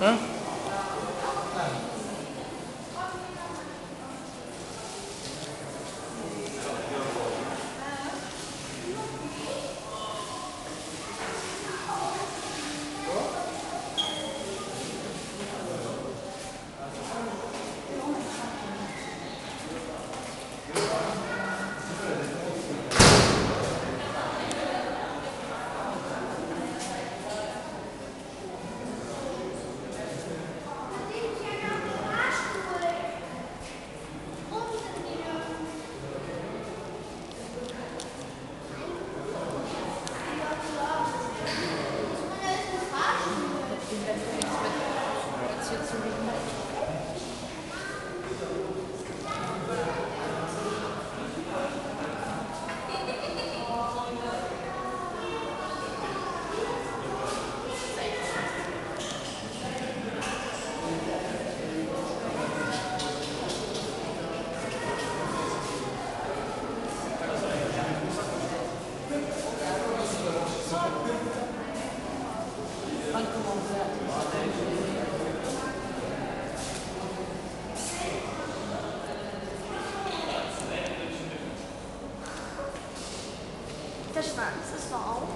嗯？It's？Der Schwanz ist so auf.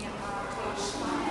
Ja, der.